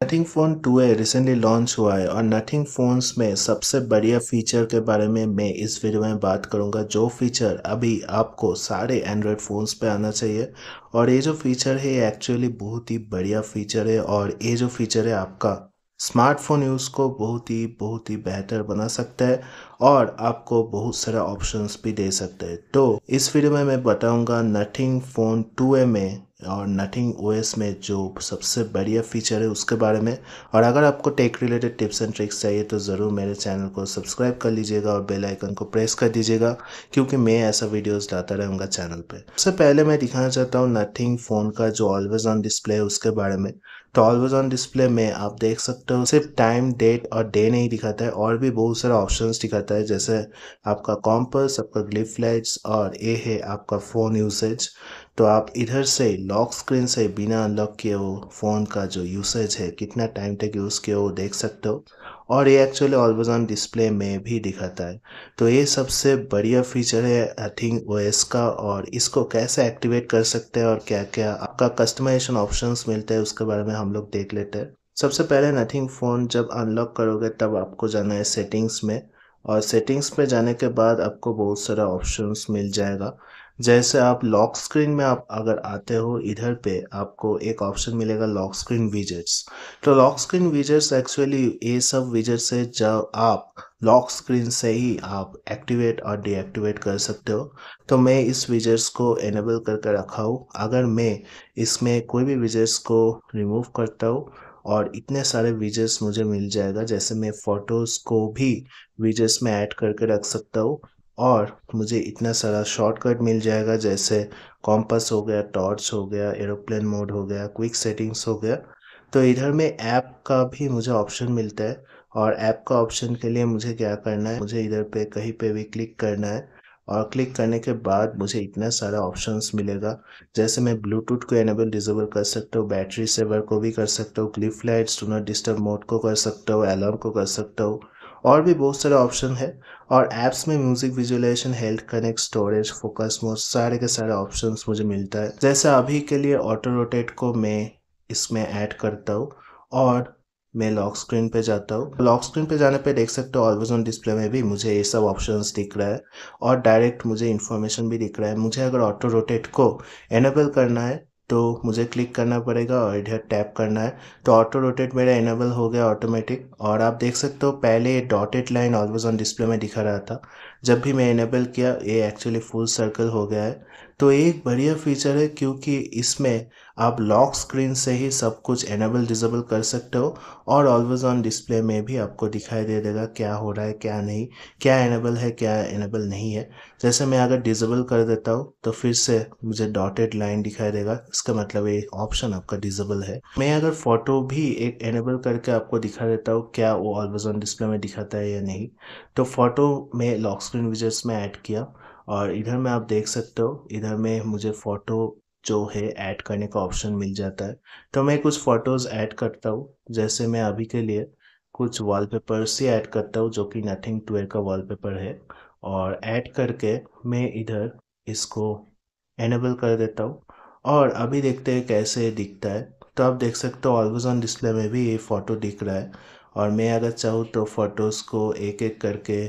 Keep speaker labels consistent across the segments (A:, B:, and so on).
A: Nothing phone 2ए recently launch हुआ है और नथिंग फ़ोन्स में सबसे बढ़िया फ़ीचर के बारे में मैं इस वीडियो में बात करूँगा। जो फ़ीचर अभी आपको सारे एंड्रॉयड फ़ोन्स पे आना चाहिए और ये जो फ़ीचर है एक्चुअली बहुत ही बढ़िया फ़ीचर है और ये जो फ़ीचर है, आपका स्मार्टफ़ोन यूज़ को बहुत ही बहुत ही बेहतर बना सकता है और आपको बहुत सारा ऑप्शंस भी दे सकता है। तो इस वीडियो में मैं बताऊँगा नथिंग फ़ोन 2ए में और नथिंग ओएस में जो सबसे बढ़िया फीचर है उसके बारे में। और अगर आपको tech related tips and tricks चाहिए तो ज़रूर मेरे चैनल को सब्सक्राइब कर लीजिएगा और बेल आइकन को प्रेस कर दीजिएगा, क्योंकि मैं ऐसा वीडियोस लाता रहूँगा चैनल पे। सबसे पहले मैं दिखाना चाहता हूँ नथिंग फ़ोन का जो ऑलवेज ऑन डिस्प्ले है उसके बारे में। तो ऑलवेज ऑन डिस्प्ले में आप देख सकते हो सिर्फ़ टाइम डेट और डे नहीं दिखाता है, और भी बहुत सारा ऑप्शन दिखाता है, जैसे आपका कॉम्पस आपका ग्लिफ लाइट्स और ये है आपका फ़ोन यूसेज तो आप इधर से लॉक स्क्रीन से बिना अनलॉक किए हो फ़ोन का जो यूसेज है, कितना टाइम तक यूज़ किया वो देख सकते हो। और ये एक्चुअली ऑलवेज ऑन डिस्प्ले में भी दिखाता है। तो ये सबसे बढ़िया फीचर है आई थिंक ओ का। और इसको कैसे एक्टिवेट कर सकते हैं और क्या क्या आपका कस्टमाइजेशन ऑप्शंस मिलते हैं, उसके बारे में हम लोग देख लेते हैं। सबसे पहले नथिंग फ़ोन जब अनलॉक करोगे तब आपको जाना है सेटिंग्स में। और सेटिंग्स में जाने के बाद आपको बहुत सारा ऑप्शंस मिल जाएगा। जैसे आप लॉक स्क्रीन में आप अगर आते हो इधर पे, आपको एक ऑप्शन मिलेगा लॉक स्क्रीन विजेट्स तो लॉक स्क्रीन विजेट्स एक्चुअली ये सब विजेट्स है जब आप लॉक स्क्रीन से ही आप एक्टिवेट और डीएक्टिवेट कर सकते हो। तो मैं इस विजेट्स को एनेबल करके रखा हूँ। अगर मैं इसमें कोई भी विजेट्स को रिमूव करता हूँ और इतने सारे विजेट्स मुझे मिल जाएगा, जैसे मैं फ़ोटोज़ को भी विजेट्स में ऐड करके रख सकता हूँ और मुझे इतना सारा शॉर्टकट मिल जाएगा, जैसे कॉम्पस हो गया टॉर्च हो गया एरोप्लेन मोड हो गया क्विक सेटिंग्स हो गया। तो इधर में ऐप का भी मुझे ऑप्शन मिलता है और ऐप का ऑप्शन के लिए मुझे क्या करना है, मुझे इधर पे कहीं पे भी क्लिक करना है। और क्लिक करने के बाद मुझे इतना सारा ऑप्शंस मिलेगा। जैसे मैं ब्लूटूथ को एनेबल डिजेबल कर सकता हूँ बैटरी सेवर को भी कर सकता हूँ glyph lights do disturb mode को कर सकता हूँ अलार्म को कर सकता हूँ, और भी बहुत सारे ऑप्शन है। और ऐप्स में music visualisation health connect storage focus mode सारे के सारे ऑप्शंस मुझे मिलता है। जैसे अभी के लिए ऑटो रोटेट को मैं इसमें ऐड करता हूँ, और मैं लॉक स्क्रीन पे जाता हूँ। लॉक स्क्रीन पे जाने पे देख सकते हो ऑलवेज ऑन डिस्प्ले में भी मुझे ये सब ऑप्शंस दिख रहा है और डायरेक्ट मुझे इन्फॉर्मेशन भी दिख रहा है। मुझे अगर ऑटो रोटेट को एनेबल करना है तो मुझे क्लिक करना पड़ेगा और इधर टैप करना है। तो ऑटो रोटेट मेरा इनेबल हो गया ऑटोमेटिक और आप देख सकते हो पहले ये dotted line always on display में दिखा रहा था। जब भी मैं इनेबल किया, ये एक्चुअली फुल सर्कल हो गया है। तो एक बढ़िया फीचर है क्योंकि इसमें आप लॉक स्क्रीन से ही सब कुछ एनेबल डिजेबल कर सकते हो और ऑलवेज ऑन डिस्प्ले में भी आपको दिखाई दे देगा क्या हो रहा है, क्या नहीं, क्या एनेबल है, क्या एनेबल नहीं है। जैसे मैं अगर डिजेबल कर देता हूँ तो फिर से मुझे डॉटेड लाइन दिखाई देगा। इसका मतलब ये ऑप्शन आपका डिजेबल है। मैं अगर फ़ोटो भी एक एनेबल करके आपको दिखा देता हूँ, क्या वो ऑलवेज ऑन डिस्प्ले में दिखाता है या नहीं तो फ़ोटो में लॉक स्क्रीन विजर्स में ऐड किया। और इधर में आप देख सकते हो, इधर में मुझे फ़ोटो जो है ऐड करने का ऑप्शन मिल जाता है। तो मैं कुछ फ़ोटोज़ ऐड करता हूँ, जैसे मैं अभी के लिए कुछ वॉलपेपर्स ही ऐड करता हूँ, जो कि नथिंग ट्वेल्व का वॉलपेपर है। और ऐड करके मैं इधर इसको एनेबल कर देता हूँ। और अभी देखते हैं कैसे दिखता है। तो आप देख सकते हो ऑलवेज ऑन डिस्प्ले में भी ये फ़ोटो दिख रहा है। और मैं अगर चाहूँ तो फ़ोटोज़ को एक एक करके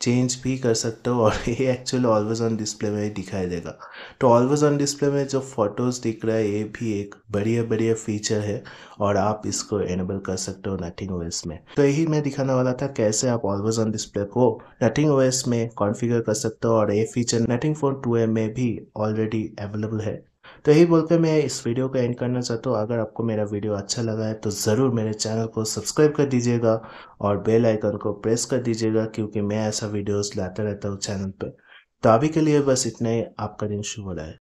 A: चेंज भी कर सकते हो और ये एक्चुअली ऑलवेज ऑन डिस्प्ले में दिखाई देगा। तो ऑलवेज ऑन डिस्प्ले में जो फ़ोटोज़ दिख रहा है, ये भी एक बढ़िया बढ़िया फीचर है और आप इसको एनेबल कर सकते हो नथिंग ओएस में। तो यही मैं दिखाने वाला था कैसे आप ऑलवेज ऑन डिस्प्ले को नथिंग ओएस में कॉन्फ़िगर कर सकते हो और ये फीचर नथिंग फ़ोन टू में भी ऑलरेडी अवेलेबल है। तो यही बोलकर मैं इस वीडियो को एंड करना चाहता हूँ। अगर आपको मेरा वीडियो अच्छा लगा है तो ज़रूर मेरे चैनल को सब्सक्राइब कर दीजिएगा और बेल आइकन को प्रेस कर दीजिएगा, क्योंकि मैं ऐसा वीडियोज़ लाता रहता हूँ चैनल पर। तो अभी के लिए बस इतना ही। आपका दिन शुभ रहा है।